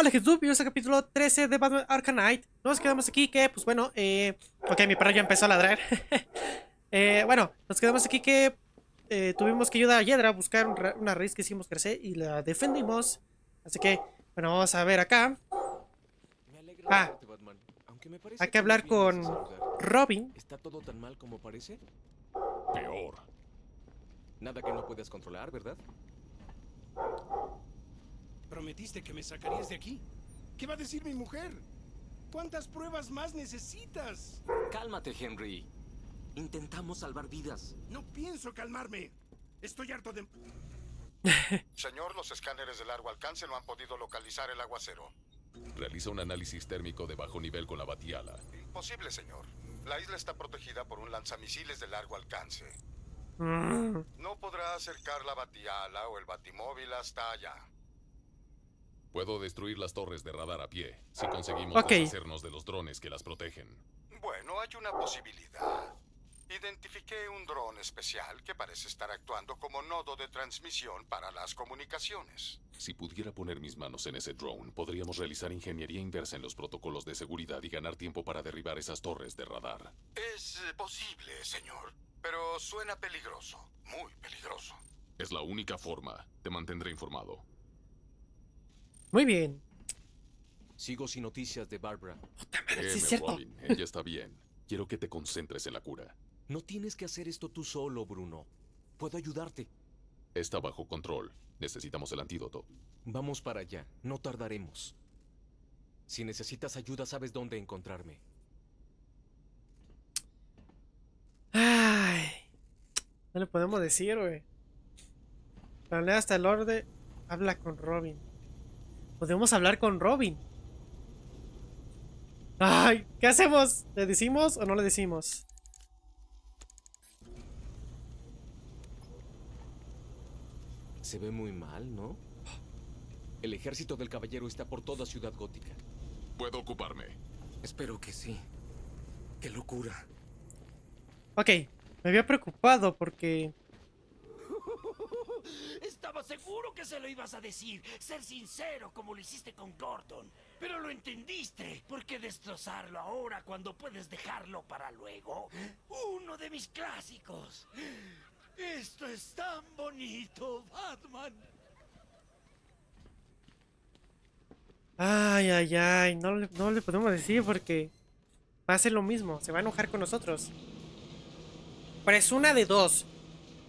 Hola Jesús, bienvenidos al capítulo 13 de Batman Arkham Knight. Nos quedamos aquí que, pues bueno, eh... Ok, mi perro ya empezó a ladrar. eh, bueno, nos quedamos aquí que eh, tuvimos que ayudar a Yedra a buscar un ra- una raíz que hicimos crecer y la defendimos. Así que, bueno, vamos a ver acá. Ah. Hay que hablar con. Robin. ¿Está todo tan mal como parece? Peor. Nada que no puedas controlar, ¿verdad? Prometiste que me sacarías de aquí. ¿Qué va a decir mi mujer? ¿Cuántas pruebas más necesitas? Cálmate, Henry. Intentamos salvar vidas. No pienso calmarme. Estoy harto de... Señor, los escáneres de largo alcance no han podido localizar el aguacero. Realiza un análisis térmico de bajo nivel con la batiala. Imposible, señor. La isla está protegida por un lanzamisiles de largo alcance. Mm, No podrá acercar la batiala o el batimóvil hasta allá. Puedo destruir las torres de radar a pie si conseguimos Ok. deshacernos de los drones que las protegen. Bueno, hay una posibilidad. Identifiqué un dron especial que parece estar actuando como nodo de transmisión para las comunicaciones. Si pudiera poner mis manos en ese drone, podríamos realizar ingeniería inversa en los protocolos de seguridad y ganar tiempo para derribar esas torres de radar. Es posible, señor, pero suena peligroso, muy peligroso. Es la única forma. Te mantendré informado. Muy bien. Sigo sin noticias de Barbara. Créeme, es cierto. Robin, ella está bien. Quiero que te concentres en la cura. No tienes que hacer esto tú solo, Bruno. Puedo ayudarte. Está bajo control. Necesitamos el antídoto. Vamos para allá. No tardaremos. Si necesitas ayuda, sabes dónde encontrarme. Ay. No le podemos decir, güey. Planea hasta el orden. Habla con Robin. Podemos hablar con Robin. Ay, ¿qué hacemos? ¿Le decimos o no le decimos? Se ve muy mal, ¿no? El ejército del caballero está por toda Ciudad Gótica. Puedo ocuparme. Espero que sí. Qué locura. Ok, me había preocupado porque... Estaba seguro que se lo ibas a decir. Ser sincero como lo hiciste con Gordon. Pero lo entendiste. ¿Por qué destrozarlo ahora cuando puedes dejarlo para luego? Uno de mis clásicos. Esto es tan bonito, Batman. Ay, ay, ay, no, le- no le podemos decir porque va a hacer lo mismo, se va a enojar con nosotros. Pero es una de dos.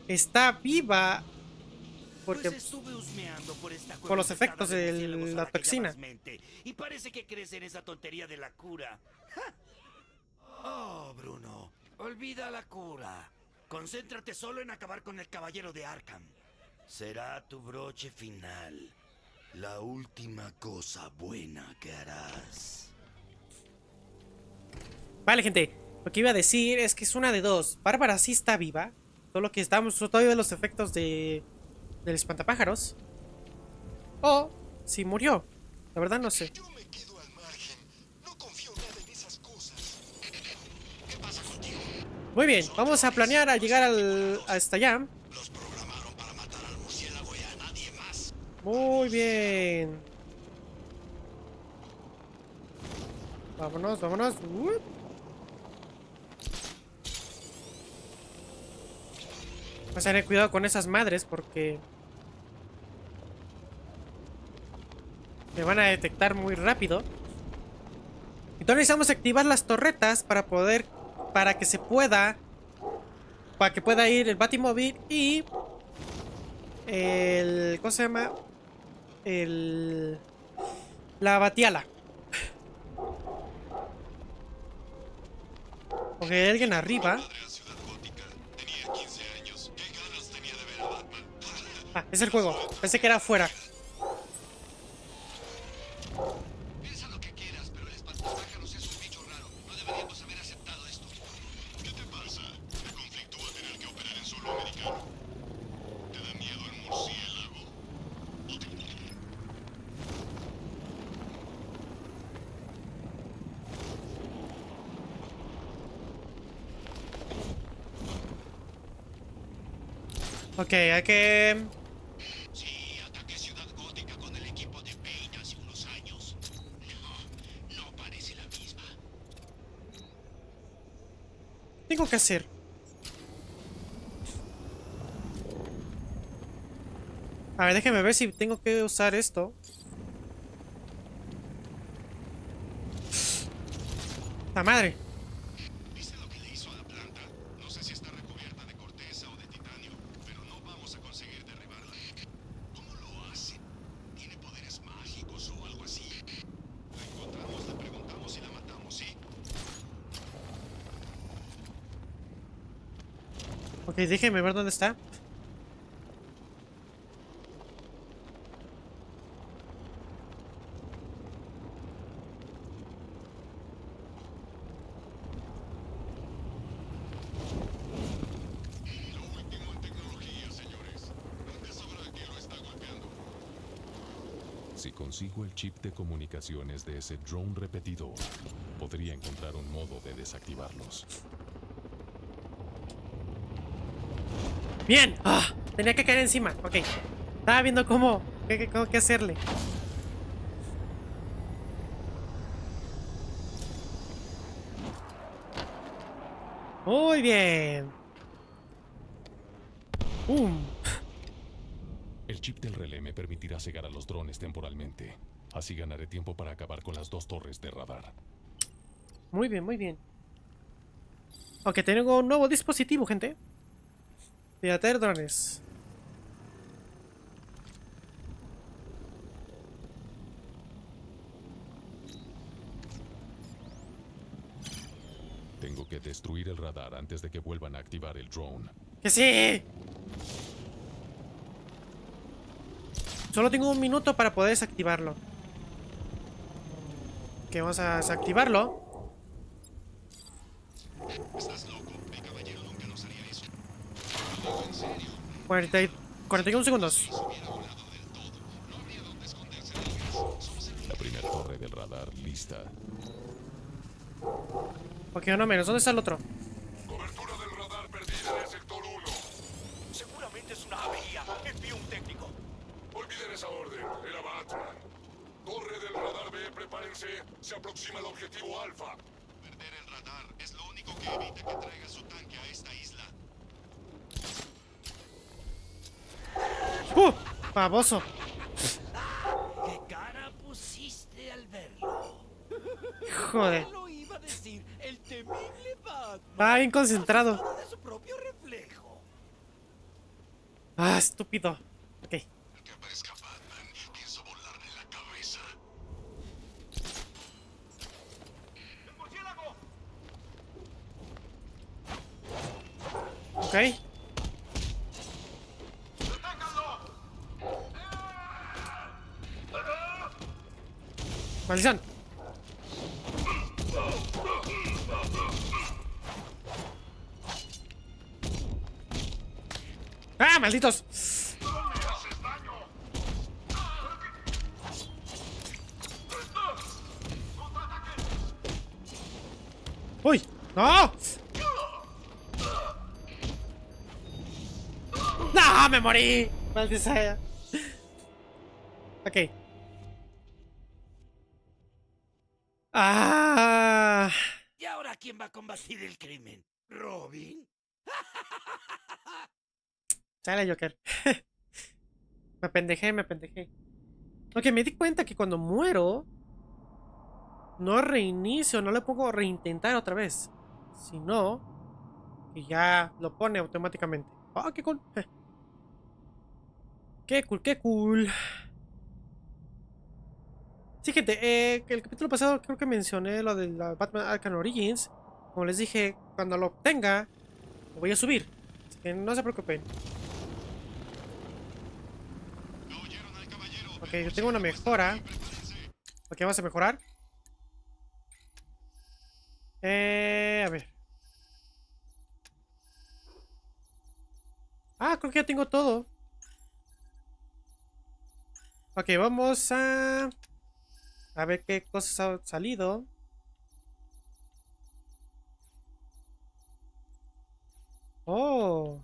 Está viva porque Pues estuve husmeando por esta por los efectos de la toxina. y parece que crees en esa tontería de la cura. ¡Ja! Oh, Bruno, olvida la cura. Concéntrate solo en acabar con el caballero de Arkham. Será tu broche final. La última cosa buena que harás. Vale, gente. Lo que iba a decir es que es una de dos. Bárbara sí está viva. Solo que estamos todavía los efectos de del espantapájaros. O si murió. La verdad no sé. Yo me quedo al margen. No confío nada en esas cosas. ¿Qué pasa contigo? Muy bien, vamos a planear a llegar al, hasta allá. Los programaron para matar al murciélago y a nadie más. Muy bien. Vámonos, vámonos. Uh. Vamos a tener cuidado con esas madres porque... Me van a detectar muy rápido. Entonces necesitamos activar las torretas para poder... Para que se pueda... Para que pueda ir el Batimóvil y... El... ¿Cómo se llama? El... La batiala. Ok, hay alguien arriba. Tenía 15 años. ¿Qué ganas tenía de ver a Batman? Ah, es el juego. Pensé que era afuera. Ok, hay que... Tengo que hacer. A ver, déjeme ver si tengo que usar esto. La madre. Ok, déjeme ver dónde está. Si consigo el chip de comunicaciones de ese drone repetidor, podría encontrar un modo de desactivarlos. Bien. Ah, tenía que caer encima. Ok. Estaba viendo cómo, qué, cómo- qué hacerle. Muy bien. ¡Pum! El chip del relé me permitirá cegar a los drones temporalmente. Así ganaré tiempo para acabar con las dos torres de radar. Muy bien, muy bien. Ok, tengo un nuevo dispositivo, gente. Piratear drones. Tengo que destruir el radar antes de que vuelvan a activar el drone. ¡Que sí! Solo tengo un minuto para poder desactivarlo. Ok, vamos a desactivarlo. Estás loco. El caballero nunca nos haría eso. Lo digo en serio. 40 y- 41 segundos. La primera torre del radar lista. Ok, uno menos. ¿Dónde está el otro? Cobertura del radar perdida en el sector 1. Seguramente es una avería. Envío un técnico. Olviden esa orden. Era Batman. Torre del radar B, prepárense. Se aproxima el objetivo alfa. Perder el radar es lo único que evita que traiga su tanque a esta isla. ¡Uh! Baboso. ¿Qué cara pusiste al verlo? Joder. Lo iba a decir, el temible Batman. Va bien concentrado. de su propio reflejo. Ah, estúpido. Ok. Que aparezca Batman, pienso volarle la cabeza. Ok. ¡Ah, malditos! ¡Uy! ¡No! ¡No! ¡Me morí! Maldita. ¡Ah! ¿Y ahora quién va a combatir el crimen? ¿Robin? Sale, Joker. me pendejé, me pendejé. Ok, me di cuenta que cuando muero, no reinicio, no le pongo reintentar otra vez. Sino que ya lo pone automáticamente. ¡Ah, qué cool! ¡Qué cool, qué cool! Sí, gente, eh, el capítulo pasado creo que mencioné lo de la Batman Arkham Origins. Como les dije, cuando lo obtenga, lo voy a subir. Así que no se preocupen. Ok, yo tengo una mejora. Ok, vamos a mejorar. Eh, a ver. Ah, creo que ya tengo todo. Ok, vamos a... A ver qué cosas han salido. Oh.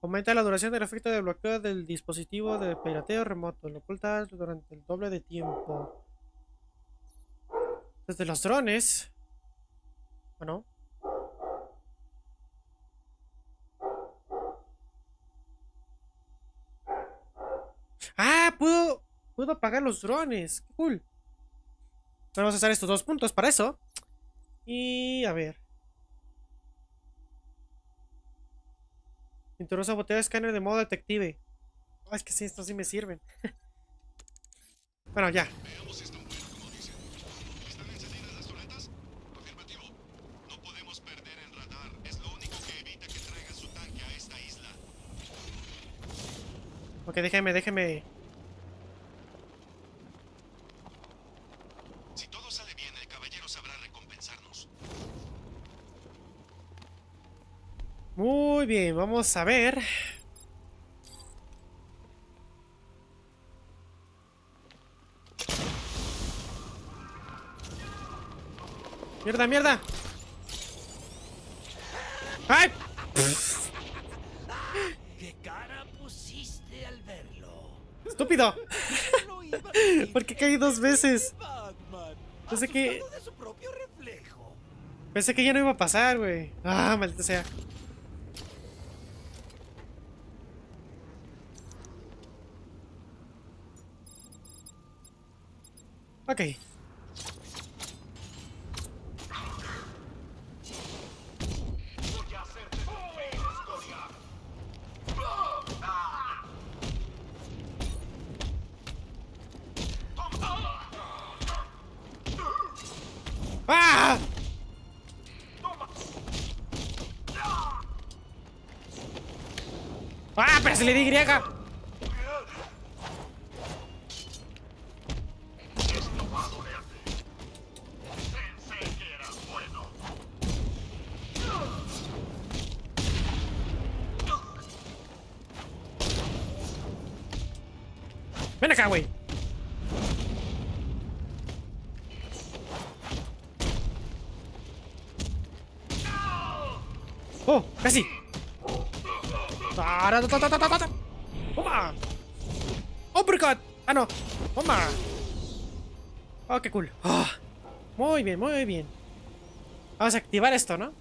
Aumenta la duración del efecto de bloqueo del dispositivo de pirateo remoto. Lo oculta durante el doble de tiempo. Desde los drones. ¿O no? ¡Ah! Puedo, puedo apagar los drones. ¡Qué cool! Vamos a usar estos dos puntos para eso. Y a ver. Cinturosa botella de escáner de modo detective. Ah, es que sí, estos sí me sirven. bueno, ya. Veamos si es tan bueno como dicen. ¿Están encendidas las torretas? Afirmativo. No podemos perder el radar. Es lo único que evita que traigan su tanque a esta isla. Ok, déjeme, déjeme. Si todo sale bien, el caballero sabrá recompensarnos. Muy bien, vamos a ver. Mierda, mierda. ¡Ay! ¿Qué cara pusiste al verlo? ¡Estúpido! Lo iba a decir. ¿Por qué caí dos veces? Pensé que- asustado de su propio reflejo. Pensé que ya no iba a pasar, güey. Ah, maldita sea. ¡Ah! Pero se le di griega. Toma. Uppercut. Ah, no. Toma. Oh, qué cool. Ah, muy bien, muy bien. Vamos a activar esto, ¿no?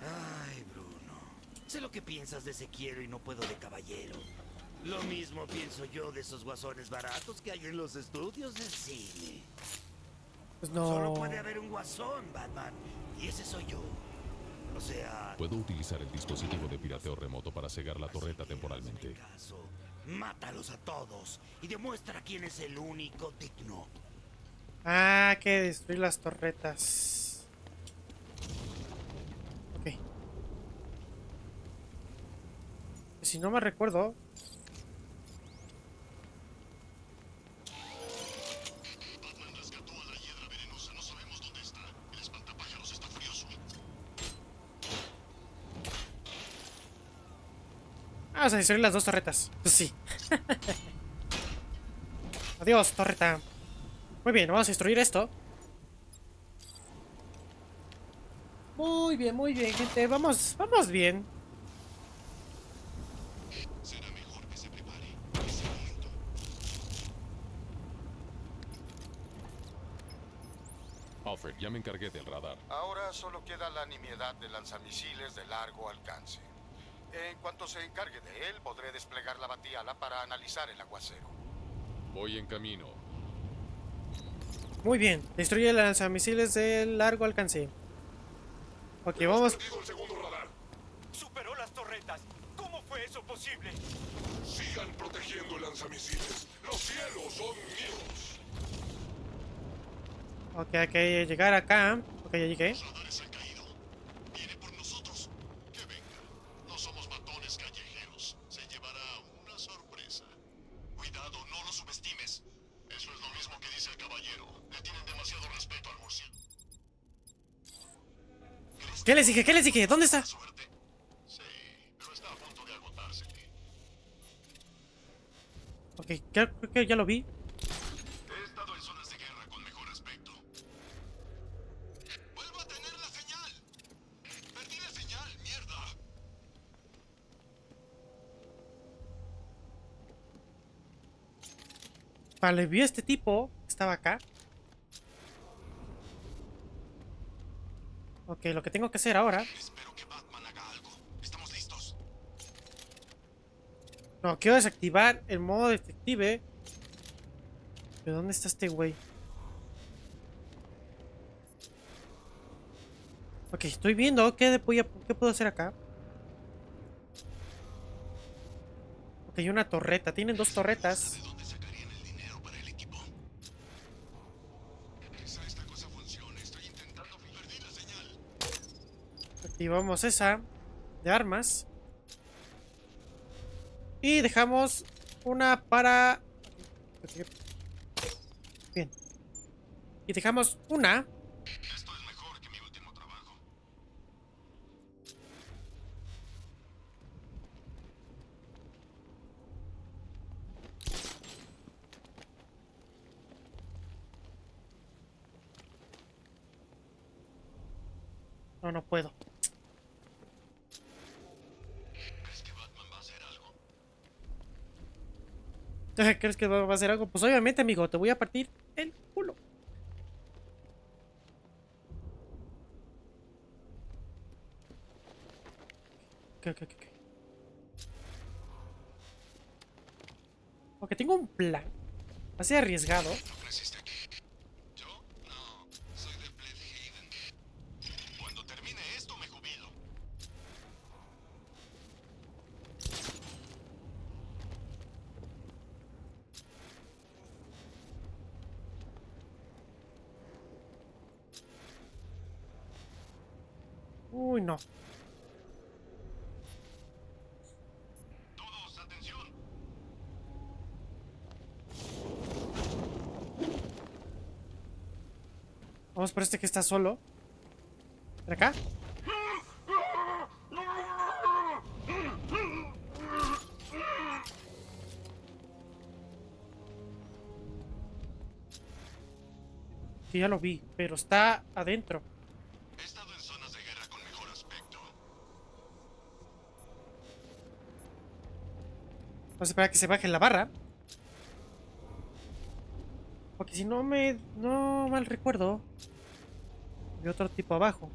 Ay, Bruno. Sé lo que piensas de ese quiero y no puedo de caballero. Lo mismo pienso yo de esos guasones baratos que hay en los estudios del cine. Pues Solo no. puede haber un guasón, Batman. Y ese soy yo. O sea, Puedo utilizar el dispositivo de pirateo remoto para cegar la torreta temporalmente. hazme caso. Mátalos a todos y demuestra quién es el único digno. Ah, que destruir las torretas. Ok. Si no me recuerdo. Vamos a destruir las dos torretas. Pues sí. Adiós, torreta. Muy bien, vamos a destruir esto. Muy bien, muy bien, gente. Vamos, vamos bien. Será mejor que se prepare. Es el momento. Alfred, ya me encargué del radar. Ahora solo queda la nimiedad de lanzamisiles de largo alcance. En cuanto se encargue de él, podré desplegar la batiala para analizar el aguacero. Voy en camino. Muy bien. Destruye lanzamisiles de largo alcance. Ok, vamos. El segundo radar. Superó las torretas. ¿Cómo fue eso posible? Sigan protegiendo el lanzamisiles. Los cielos son míos. Ok, hay que llegar acá. Ok, ya llegué. ¿Qué les dije? ¿Qué les dije? ¿Dónde está? Ok, creo, que ya lo vi. Vale, vi este tipo que estaba acá. Ok, lo que tengo que hacer ahora. Espero que Batman haga algo. ¿Estamos listos? No, quiero desactivar el modo detective. ¿Pero dónde está este güey? Ok, estoy viendo qué, a- qué puedo hacer acá. Ok, hay una torreta. Tienen dos torretas. ¿De dónde sacarían el dinero para el equipo? Quizá esta cosa funcione. Estoy intentando... Perdí la señal. Activamos esa de armas. Y dejamos una para... Bien. Y dejamos una Esto es mejor que mi último trabajo. No, no puedo. ¿Crees que Batman va a hacer algo? ¿Crees que va a hacer algo? Pues obviamente, amigo, te voy a partir el culo. Ok, ok, ok. ok. Ok, tengo un plan. Va a ser arriesgado. ¿No creciste aquí? ¿Yo? No. Soy de Bledhaven. Cuando termine esto me jubilo. Uy, no. Todos, atención. Vamos por este que está solo. ¿Por acá? Sí, ya lo vi, pero está adentro. He estado en zonas de guerra con mejor aspecto. Vamos a esperar a que se baje la barra. Porque si no me... No mal recuerdo. Hay otro tipo abajo.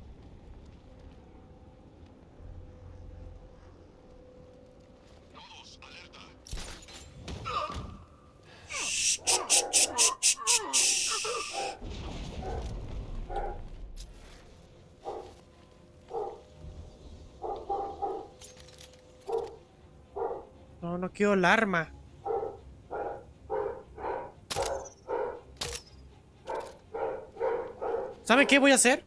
No, no quiero la arma. ¿Sabe qué voy a hacer?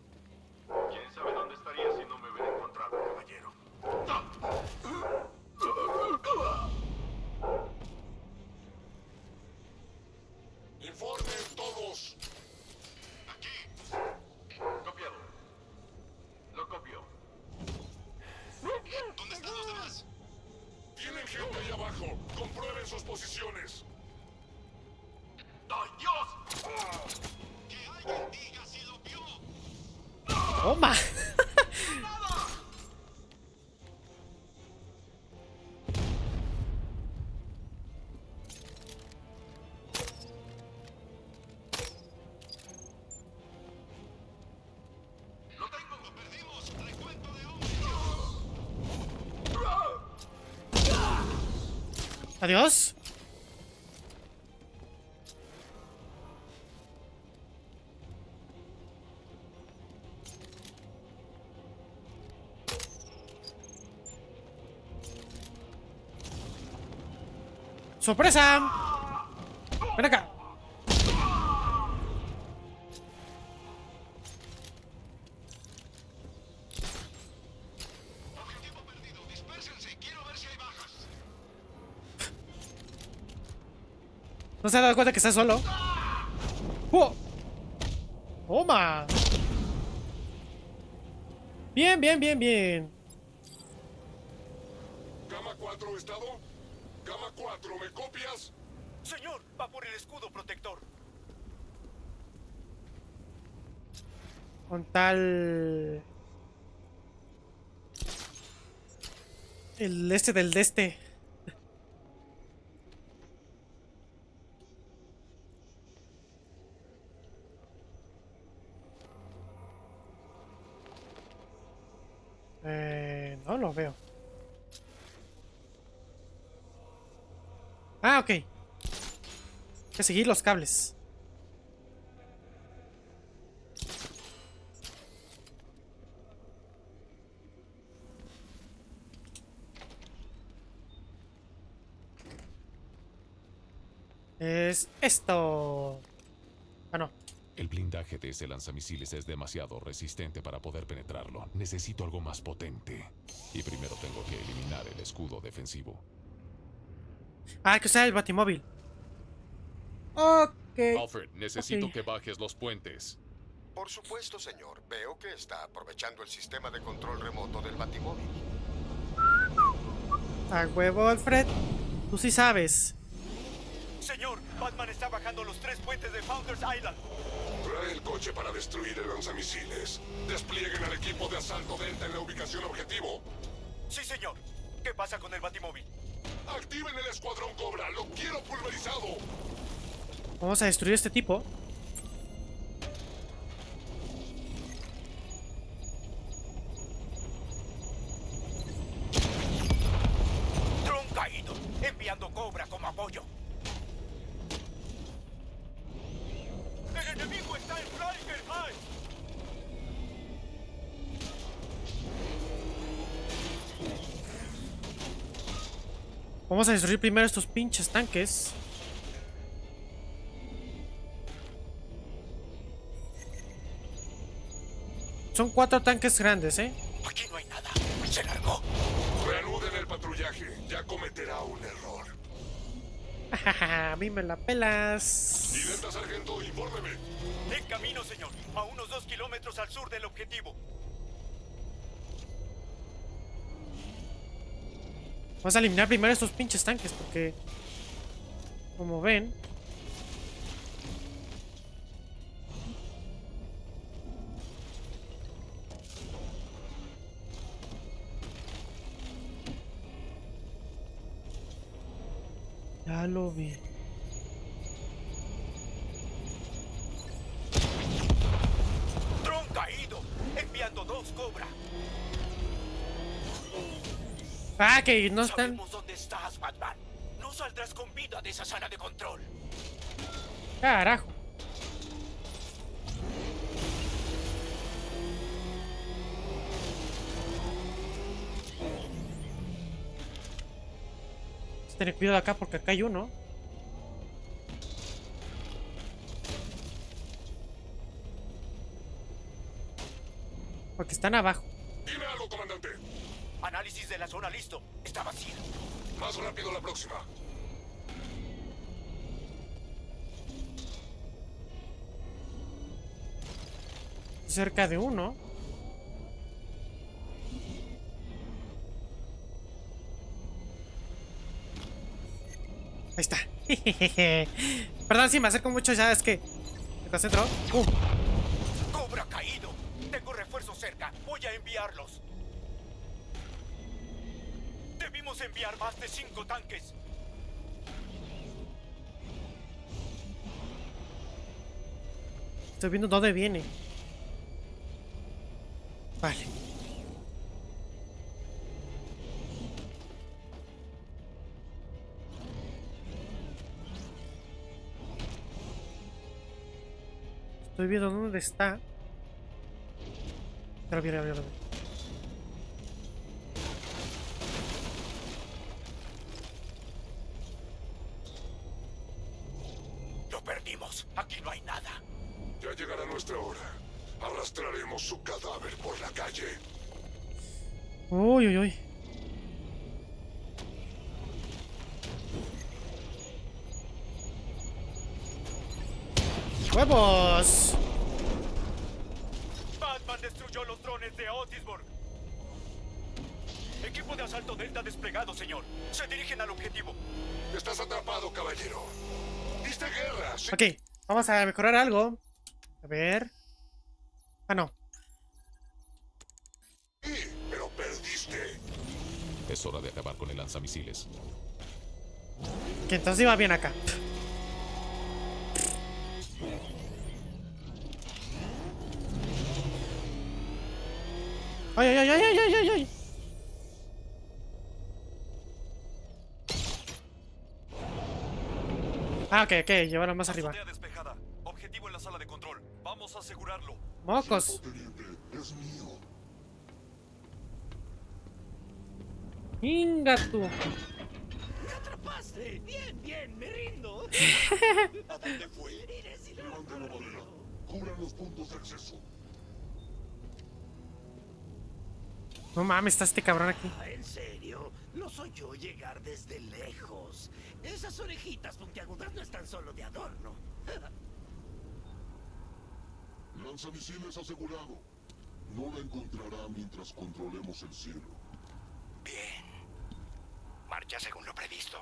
Adiós. ¡Sorpresa! Ven acá. ¿No se ha dado cuenta que está solo? ¡Oh! ¡Toma! Bien, bien, bien, bien. Gama 4, ¿estado? Gama 4, ¿me copias? Señor, va por el escudo protector. Con tal... El este del de este. lo veo. Ah, ok. Hay seguir los cables. Es esto. Ah, no. El blindaje de ese lanzamisiles es demasiado resistente para poder penetrarlo. Necesito algo más potente. Y primero tengo que eliminar el escudo defensivo. Ah, hay que usar el batimóvil. Ok. Alfred, necesito que bajes los puentes. Por supuesto, señor. Veo que está aprovechando el sistema de control remoto del Batimóvil. A huevo, Alfred. Tú sí sabes. Señor, Batman está bajando los tres puentes de Founders Island. Trae el coche para destruir el lanzamisiles. Desplieguen al equipo de asalto Delta en la ubicación objetivo. Sí, señor. ¿Qué pasa con el Batimóvil? Activen el escuadrón Cobra. Lo quiero pulverizado. Vamos a destruir a este tipo. Tron caído, enviando Cobra como apoyo. El enemigo está en Flyger High. Vamos a destruir primero estos pinches tanques. Son cuatro tanques grandes, ¿eh? Aquí no hay nada. Se largó. Reanuden el patrullaje. Ya cometerá un error. a mí me la pelas. Delta Sargento, infórmeme. En camino, señor. A unos dos kilómetros al sur del objetivo. Vamos a eliminar primero estos pinches tanques porque... Como ven... Ya lo vi. Tron caído, enviando dos Cobra. Ah, que no están... Sabemos dónde estás, Batman. No saldrás con vida de esa sala de control. Carajo. Tener cuidado acá porque acá hay uno. Porque están abajo. Dime algo, comandante. Análisis de la zona listo. Está vacía. Más rápido la próxima. Cerca de uno. Ahí está. Perdón si me acerco mucho, ya es que me concentro. ¡Pum! Cobra caído. Tengo refuerzos cerca. Voy a enviarlos. Debimos enviar más de cinco tanques. Estoy viendo dónde viene. Vale. Estoy viendo dónde está. Pero. Lo perdimos. Aquí no hay nada. Ya llegará nuestra hora. Arrastraremos su cadáver por la calle. Uy, uy, uy. ¡Huevos! Vamos a mejorar algo. A ver. Ah, no. Sí, pero perdiste. Es hora de acabar con el lanzamisiles. Que entonces iba bien acá. ¡Ay, ay, ay, ay, ay, ay, ay! Ah, ok, ok, llevarlo más arriba sala de control. Vamos a asegurarlo. Mocos. Es mío. Inga tú. ¡Me atrapaste! Bien, bien, me rindo. ¿A dónde fue? Levante la madera. Cubran los puntos de acceso. No mames, está este cabrón aquí. Ah, ¿En serio? No soy yo llegar desde lejos. Esas orejitas puntiagudas no están solo de adorno. Lanzamisiles asegurado. No la encontrará mientras controlemos el cielo. Bien. Marcha según lo previsto.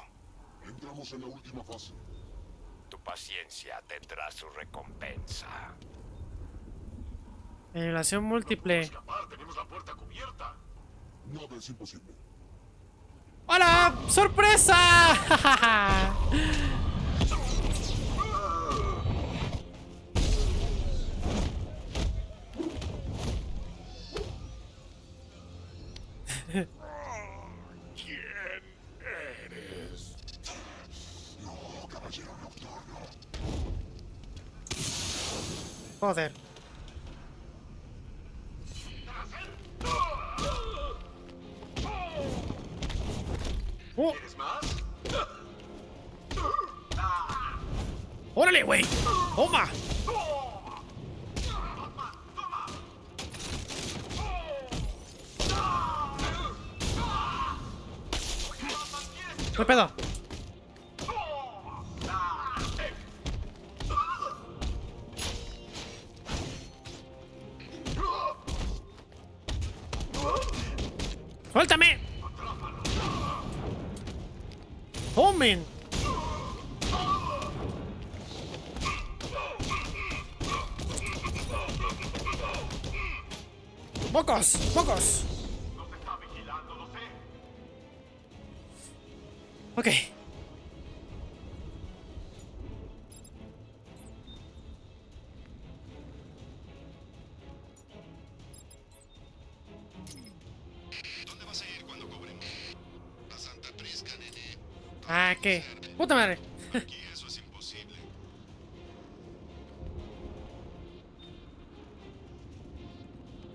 Entramos en la última fase. Tu paciencia tendrá su recompensa. Múltiple. Escapar, tenemos la puerta cubierta. Nada es imposible. ¡Hola! ¡Sorpresa! Joder. Oh. ¡Órale, güey! ¡Toma! ¿Qué pedo? ¡Pocos! ¡Pocos! Ok. ¿Dónde vas a ir cuando cobremos? A Santa Prisca, nene. Ah, ¿qué? ¡Puta madre! Aquí eso es imposible.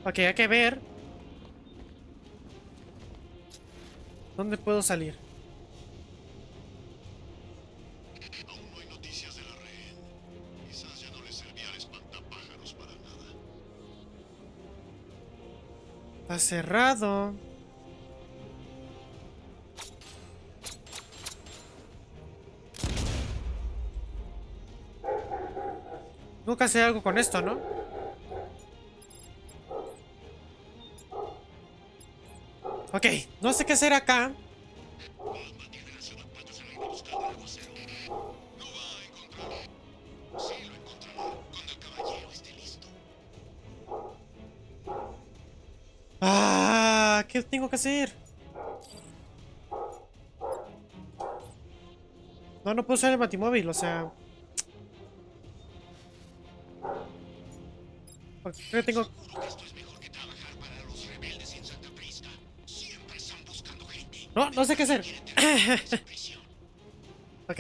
Ok, hay que ver. ¿Dónde puedo salir? Aún no hay noticias de la rehén. Quizás ya no le servía el espantapájaros para nada. Está cerrado. Nunca hace algo con esto, ¿no? Ok, no sé qué hacer acá. Ah, ¿qué tengo que hacer? No, no puedo usar el batimóvil, o sea... ¿Por qué tengo...? No, sé qué hacer. Ok.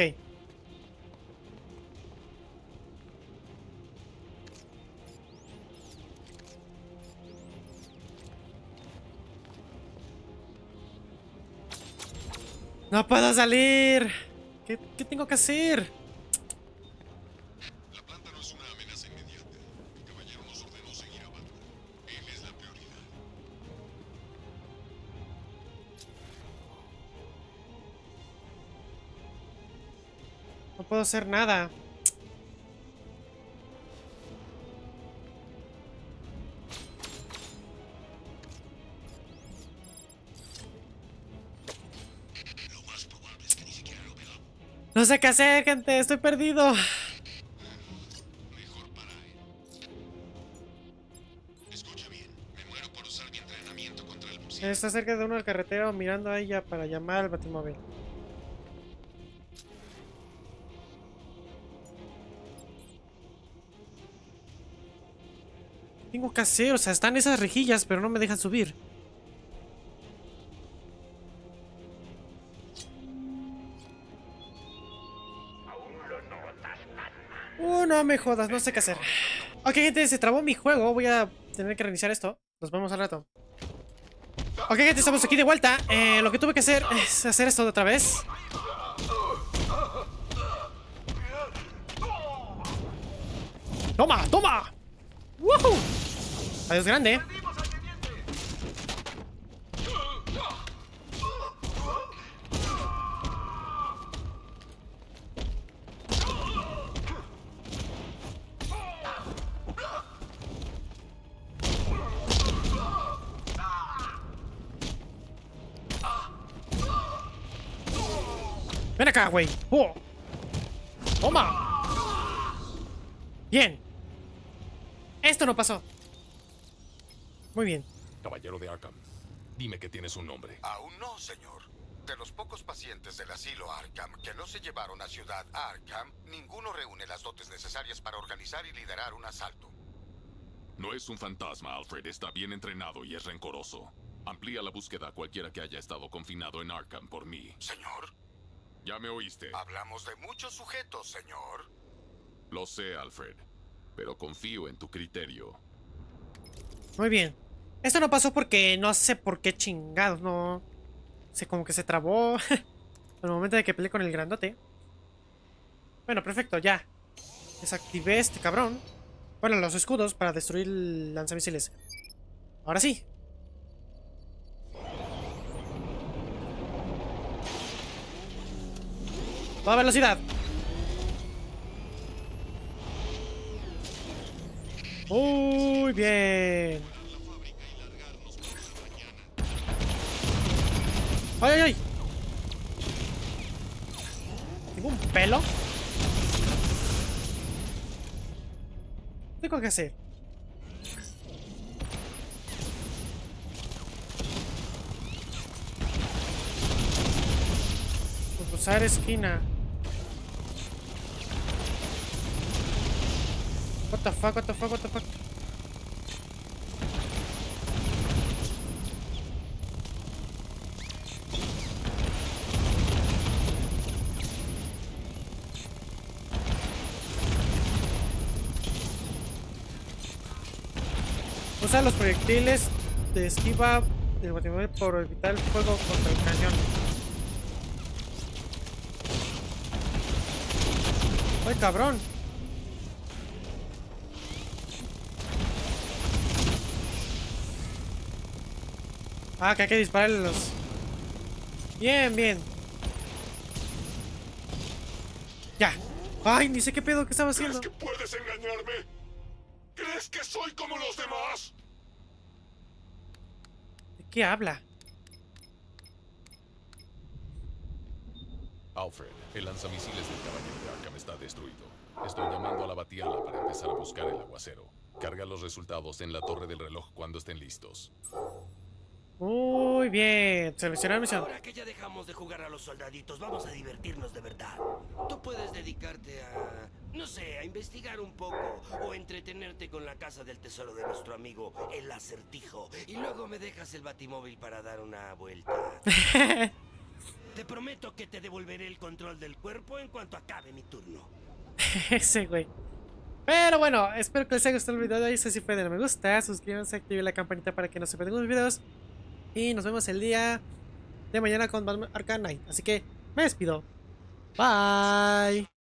No puedo salir. ¿Qué, qué tengo que hacer? Lo vea. No sé qué hacer, gente. Estoy perdido. Mejor para él. Escucha bien. Me muero por usar mi entrenamiento contra el murciélago. Está cerca de uno del carretero mirando a ella para llamar al batimóvil. ¿Qué hacer? O sea, están esas rejillas, pero no me dejan subir. Uh, no me jodas, no sé qué hacer. Ok, gente, se trabó mi juego. Voy a tener que reiniciar esto. Nos vemos al rato. Ok, gente, estamos aquí de vuelta. Eh, lo que tuve que hacer es hacer esto de otra vez. ¡Toma, toma! ¡Woohoo! Adiós grande. Ven acá, güey. ¡Oh! ¡Toma! Bien. Esto no pasó. Muy bien. Caballero de Arkham, dime que tienes un nombre. Aún no, señor. De los pocos pacientes del asilo Arkham que no se llevaron a Ciudad Arkham, ninguno reúne las dotes necesarias para organizar y liderar un asalto. No es un fantasma, Alfred. Está bien entrenado y es rencoroso. Amplía la búsqueda a cualquiera que haya estado confinado en Arkham por mí. Señor, Ya me oíste. hablamos de muchos sujetos, señor. Lo sé, Alfred. Pero confío en tu criterio. Muy bien. Esto no pasó porque no sé por qué chingados, no. sé, como que se trabó. el momento de que peleé con el grandote. Bueno, perfecto, ya. Desactivé este cabrón. Bueno, los escudos para destruir lanzamisiles. Ahora sí. Va a velocidad. Muy bien. ¡Ay, ay, ay! ¿Tengo un pelo? ¿Qué tengo que hacer? Cruzar esquina. What the fuck, what the fuck, what the fuck? Usa los proyectiles de esquiva del por evitar el fuego contra el cañón. ¡Ay, cabrón! Ah, que hay que dispararle los... Bien, bien. Ya. Ay, ni sé qué pedo que estaba haciendo. ¿Crees que soy como los demás? ¿De qué habla? Alfred, el lanzamisiles del caballero de Arkham está destruido. Estoy llamando a la batiala para empezar a buscar el aguacero. Carga los resultados en la torre del reloj cuando estén listos. Muy bien. Seleccionar misión. Ahora que ya dejamos de jugar a los soldaditos, vamos a divertirnos de verdad. Tú puedes dedicarte a, no sé, a investigar un poco o entretenerte con la casa del tesoro de nuestro amigo el acertijo. Y luego me dejas el batimóvil para dar una vuelta. Te prometo que te devolveré el control del cuerpo en cuanto acabe mi turno. Ese güey. Pero bueno, espero que les haya gustado el video de hoy. Si fue de me gusta, suscríbanse, activen la campanita para que no se pierdan los videos. Y nos vemos el día de mañana con Batman Arkham Knight. Así que me despido. Bye.